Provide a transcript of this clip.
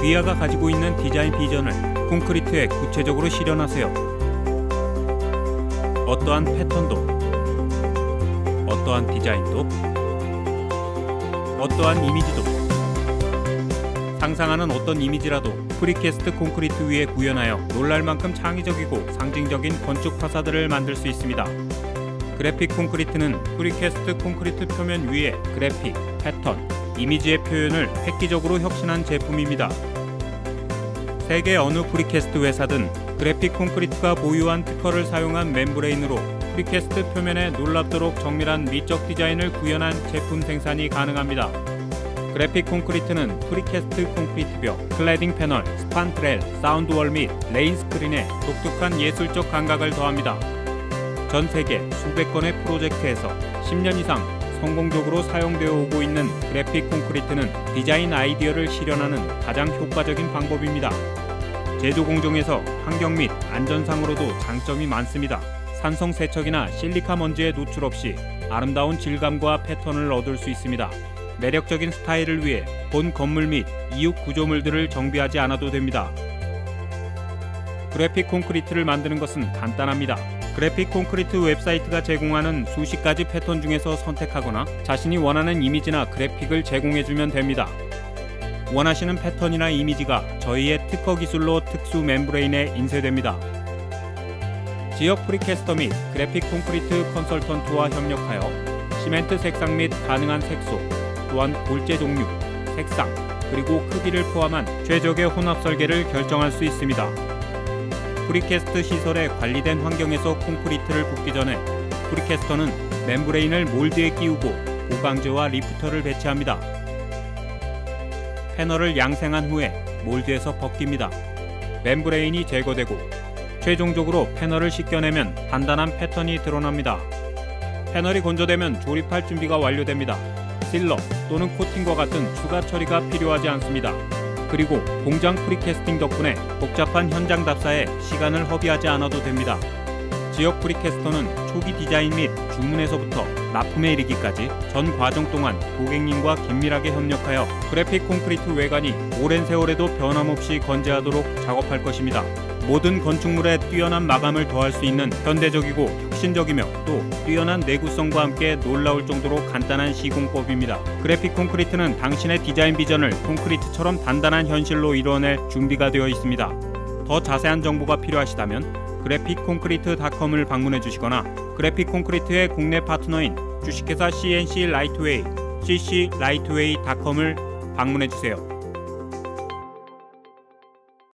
귀하가 가지고 있는 디자인 비전을 콘크리트에 구체적으로 실현하세요. 어떠한 패턴도, 어떠한 디자인도, 어떠한 이미지도, 상상하는 어떤 이미지라도 프리캐스트 콘크리트 위에 구현하여 놀랄 만큼 창의적이고 상징적인 건축 파사드를 만들 수 있습니다. 그래픽 콘크리트는 프리캐스트 콘크리트 표면 위에 그래픽, 패턴, 이미지의 표현을 획기적으로 혁신한 제품입니다. 세계 어느 프리캐스트 회사든 그래픽 콘크리트가 보유한 특허를 사용한 membrane으로 프리캐스트 표면에 놀랍도록 정밀한 미적 디자인을 구현한 제품 생산이 가능합니다. 그래픽 콘크리트는 프리캐스트 콘크리트 벽, cladding 패널, spandrel, sound wall 및 rain screen에 독특한 예술적 감각을 더합니다. 전 세계 수백 건의 프로젝트에서 10년 이상 성공적으로 사용되어 오고 있는 그래픽 콘크리트는 디자인 아이디어를 실현하는 가장 효과적인 방법입니다. 제조 공정에서 환경 및 안전상으로도 장점이 많습니다. 산성 세척이나 실리카 먼지에 노출 없이 아름다운 질감과 패턴을 얻을 수 있습니다. 매력적인 스타일을 위해 본 건물 및 이웃 구조물들을 정비하지 않아도 됩니다. 그래픽 콘크리트를 만드는 것은 간단합니다. 그래픽 콘크리트 웹사이트가 제공하는 수십 가지 패턴 중에서 선택하거나 자신이 원하는 이미지나 그래픽을 제공해주면 됩니다. 원하시는 패턴이나 이미지가 저희의 특허 기술로 특수 membrane에 인쇄됩니다. 지역 precaster 및 그래픽 콘크리트 컨설턴트와 협력하여 시멘트 색상 및 가능한 색소, 또한 골재 종류, 색상, 그리고 크기를 포함한 최적의 혼합 설계를 결정할 수 있습니다. 프리캐스트 시설의 관리된 환경에서 콘크리트를 붓기 전에 precaster는 membrane을 몰드에 끼우고 보강제와 lifter를 배치합니다. 패널을 양생한 후에 몰드에서 벗깁니다. membrane이 제거되고 최종적으로 패널을 씻겨내면 단단한 패턴이 드러납니다. 패널이 건조되면 조립할 준비가 완료됩니다. sealer 또는 코팅과 같은 추가 처리가 필요하지 않습니다. 그리고 공장 precasting 덕분에 복잡한 현장 답사에 시간을 허비하지 않아도 됩니다. 지역 precaster는 초기 디자인 및 주문에서부터 납품에 이르기까지 전 과정 동안 고객님과 긴밀하게 협력하여 그래픽 콘크리트 외관이 오랜 세월에도 변함없이 건재하도록 작업할 것입니다. 모든 건축물에 뛰어난 마감을 더할 수 있는 현대적이고 혁신적이며 또 뛰어난 내구성과 함께 놀라울 정도로 간단한 시공법입니다. 그래픽 콘크리트는 당신의 디자인 비전을 콘크리트처럼 단단한 현실로 이루어낼 준비가 되어 있습니다. 더 자세한 정보가 필요하시다면 그래픽콘크리트닷컴을 방문해 주시거나 그래픽 콘크리트의 국내 파트너인 주식회사 CNC 라이트웨이, cclightway.com을 방문해 주세요.